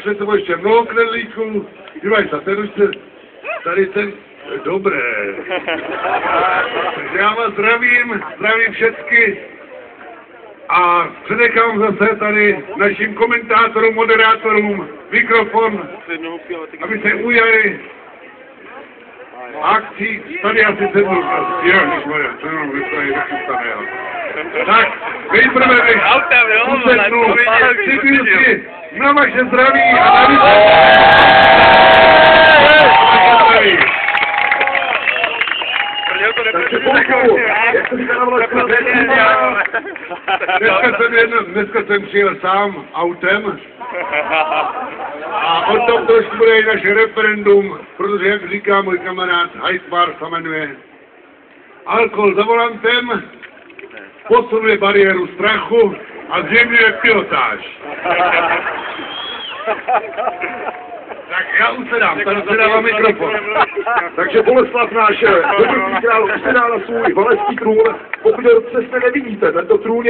před sebou ještě mnoho knedlíků. Dívaj se, ten už se, tady ten, dobré. Takže já vás zdravím, zdravím všechny a předechám zase tady našim komentátorům, moderátorům mikrofon, aby se ujali akcí. Tady asi sednu. Jo, když moje, to jenom vystojí nachystané, jo. Tak, nejprve jo, usednu to přibyl si na vaše zdraví a na vaše zdraví. Takže jak vlasku, Dneska jsem, jen, dneska jsem přijel sám autem. A o tom trošku bude i naše referendum, protože, jak říká můj kamarád Hajtmar se jmenuje, alkohol za volantem posunuje bariéru strachu a zjemňuje pilotáž. Tak já usedám, tady se dává mikrofon. Takže Boleslav náš dobrý král usedá na svůj valeský trůn, pokud ho přesně nevidíte, tento trůn je